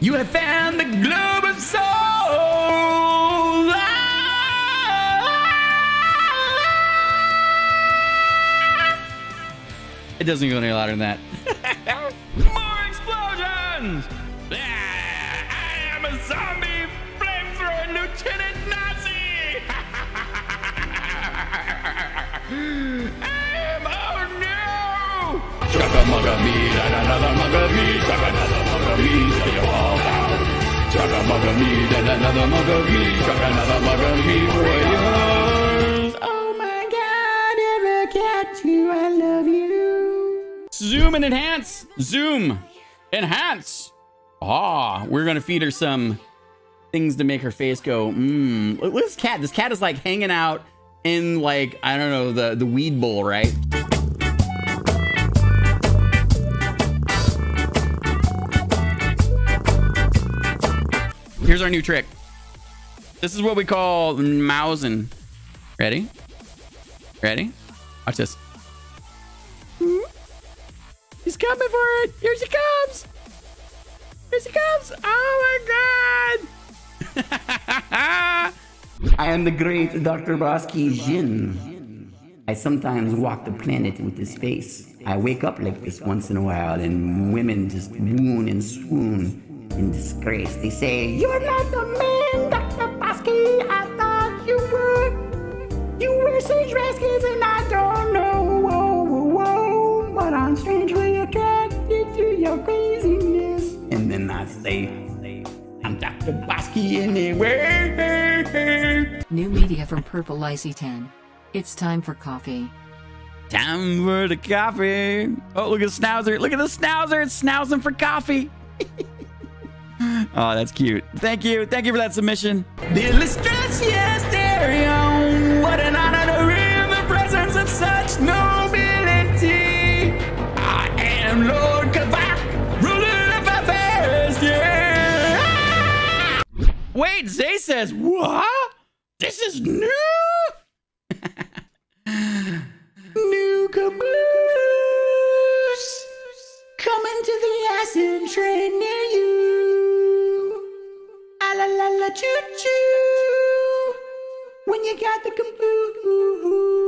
You have found the globe of soul. It doesn't go any louder than that. More explosions! Ah, I am a zombie flamethrower Lieutenant Nazi! I am, oh no! Chugga mugga me, da another mugga me, Me, da another me, another me, warriors. Oh my god, you, I love you. Zoom and enhance. Zoom. Enhance. Ah, we're gonna feed her some things to make her face go, mmm. This cat. This cat is like hanging out in like, I don't know, the, the weed bowl, right? Here's our new trick. This is what we call mousing. Ready? Ready? Watch this. Hmm? He's coming for it. Here she comes. Here she comes. Oh my god. I am the great Dr. BossKey Jin. I sometimes walk the planet with this face. I wake up like this once in a while, and women just woon and swoon in disgrace. They say, You're not the man, Dr. BossKey. I thought you were. You wear such dresses, and I don't know. Whoa, whoa, whoa. But I'm strangely attracted to your craziness. And then I say, I'm Dr. BossKey anyway. New media from Purple Icy 10. It's time for coffee. Time for the coffee. Oh, look at Schnauzer. Look at the Schnauzer. It's snousing for coffee. oh, that's cute. Thank you. Thank you for that submission. The illustrious. What an honor to read the presence of such nobility. I am Lord Kavak, ruler of. Wait, Zay says, what? This is new? New caboose coming to the acid la choo choo. When you got the caboose.